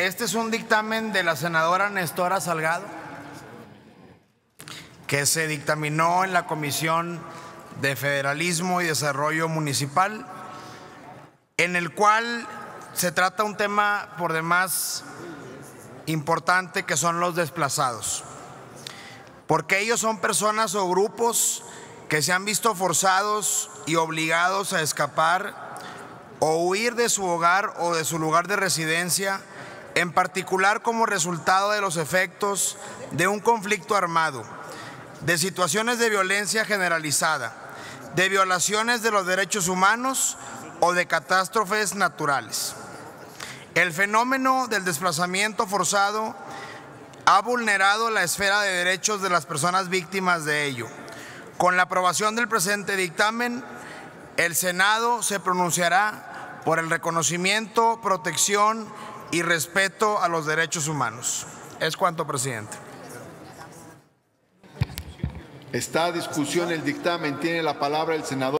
Este es un dictamen de la senadora Nestora Salgado que se dictaminó en la Comisión de Federalismo y Desarrollo Municipal, en el cual se trata un tema por demás importante que son los desplazados, porque ellos son personas o grupos que se han visto forzados y obligados a escapar o huir de su hogar o de su lugar de residencia, en particular como resultado de los efectos de un conflicto armado, de situaciones de violencia generalizada, de violaciones de los derechos humanos o de catástrofes naturales. El fenómeno del desplazamiento forzado ha vulnerado la esfera de derechos de las personas víctimas de ello. Con la aprobación del presente dictamen, el Senado se pronunciará por el reconocimiento, protección y respeto a los derechos humanos. Es cuanto, presidente. Está a discusión el dictamen. Tiene la palabra el senador.